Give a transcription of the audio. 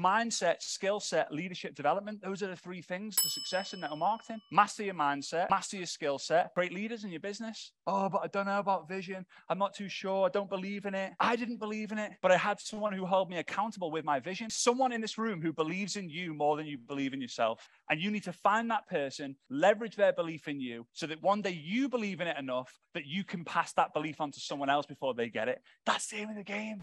Mindset, skill set, leadership development. Those are the three things to success in network marketing. Master your mindset, master your skill set, great leaders in your business. Oh, but I don't know about vision. I'm not too sure. I don't believe in it. I didn't believe in it, but I had someone who held me accountable with my vision. Someone in this room who believes in you more than you believe in yourself. And you need to find that person, leverage their belief in you so that one day you believe in it enough that you can pass that belief on to someone else before they get it. That's the aim of the game.